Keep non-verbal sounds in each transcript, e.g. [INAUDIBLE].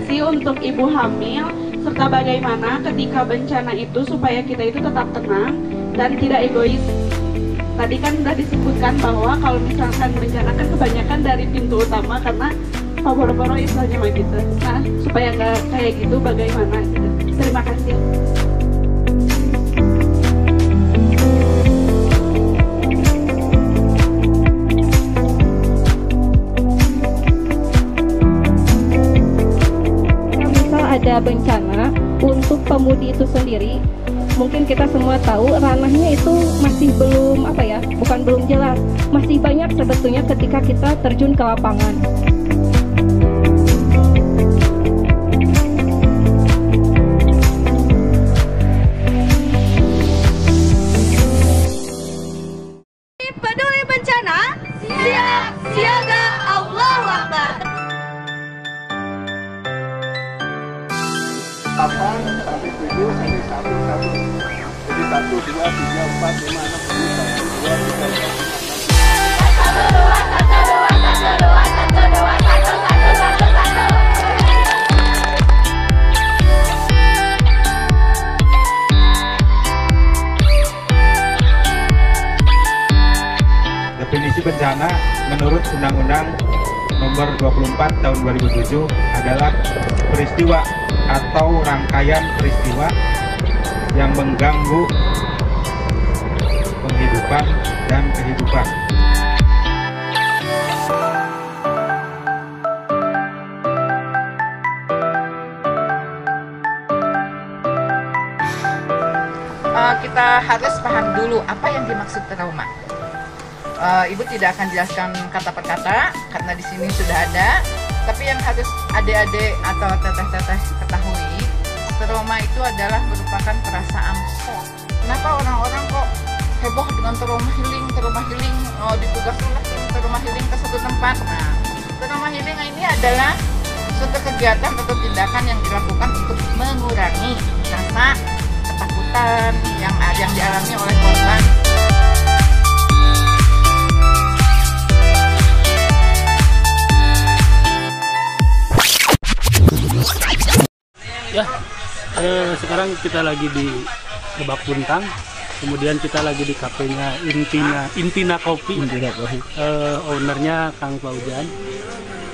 informasi untuk ibu hamil serta bagaimana ketika bencana itu supaya kita itu tetap tenang dan tidak egois. Tadi kan sudah disebutkan bahwa kalau misalkan bencana kan kebanyakan dari pintu utama karena paboro-poro istilahnya mah gitu. Nah, supaya nggak kayak gitu bagaimana. Terima kasih. Ada bencana untuk pemudi itu sendiri mungkin kita semua tahu ranahnya itu masih belum apa ya bukan belum jelas. Masih banyak sebetulnya ketika kita terjun ke lapangan 8 sampai 7 sampai 1 1 jadi 1 2 3 4 5 6 7 1 2 3 4 5 6 Definisi bencana menurut Undang-Undang Nomor 24 Tahun 2007 adalah peristiwa atau rangkaian peristiwa yang mengganggu penghidupan dan kehidupan. Eh, kita harus paham dulu apa yang dimaksud trauma. Eh, Ibu tidak akan jelaskan kata per kata karena di sini sudah ada. Tapi yang harus adik-adik atau teteh-teteh ketahui, trauma itu adalah merupakan perasaan shock. Kenapa orang-orang kok heboh dengan trauma healing, trauma healing, oh, ditugaskan trauma healing ke satu tempat. Nah, trauma healing ini adalah suatu kegiatan atau tindakan yang dilakukan untuk mengurangi rasa ketakutan yang yang dialami oleh eh, sekarang kita lagi di Lebak Puntang. Kemudian kita lagi di kafenya Intina Intina Kopi. Intina Kopi. Eh, ownernya Kang Paujan.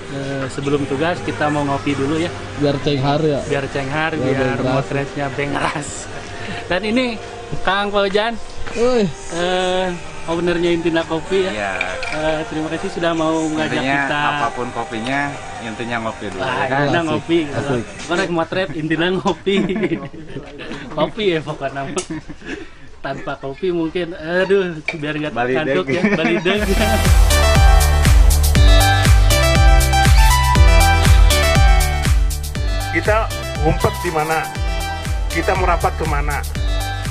Eh, sebelum tugas kita mau ngopi dulu ya, biar cenghar ya biar cenghar, biar bengras. motretnya bengras. Dan ini Kang Paujan, Woi, eh, ownernya Intina Kopi ya. Ya, Eh, terima kasih sudah mau mengajak intinya kita. apa pun kopinya, intinya ngopi dulu. Wah, ya kan? intinya ngopi. Korek motret intinya ngopi. kopi ya pokoknya. Tanpa kopi mungkin, aduh, biar nggak kantuk ya, balideg. kita ngumpet di mana kita merapat ke mana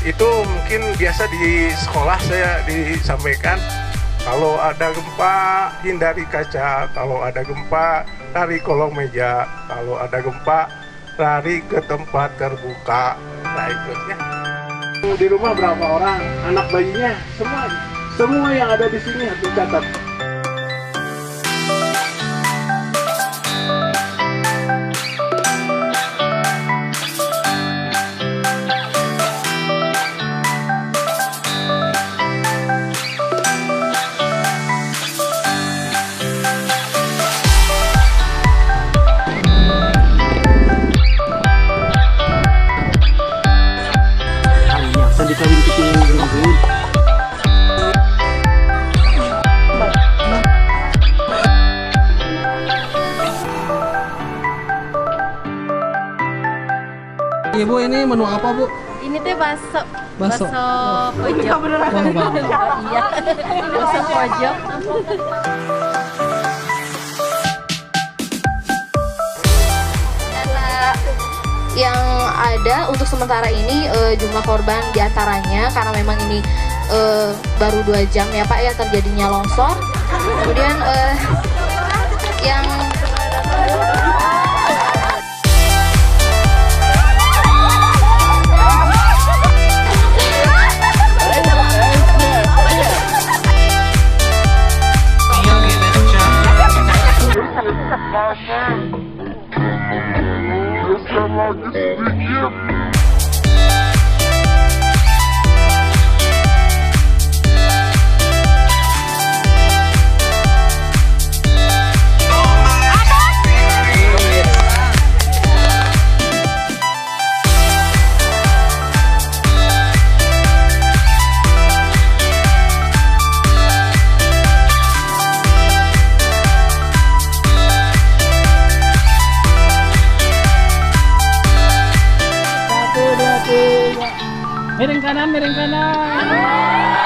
itu mungkin biasa di sekolah saya disampaikan kalau ada gempa hindari kaca. Kalau ada gempa lari kolong meja. Kalau ada gempa lari ke tempat terbuka. Nah itu ya di rumah berapa orang? Anak bayinya? Semua semua yang ada di sini harus dicatat Dan dikawin kucing gerung Ibu ini menu apa bu? ini teh bakso Bakso. pojok Wah, mantap. iya [LAUGHS] bakso pojok ada untuk sementara ini eh, jumlah korban di antaranya karena memang ini eh, baru dua jam ya Pak ya terjadinya longsor. Kemudian eh, yang kanan, miring kanan.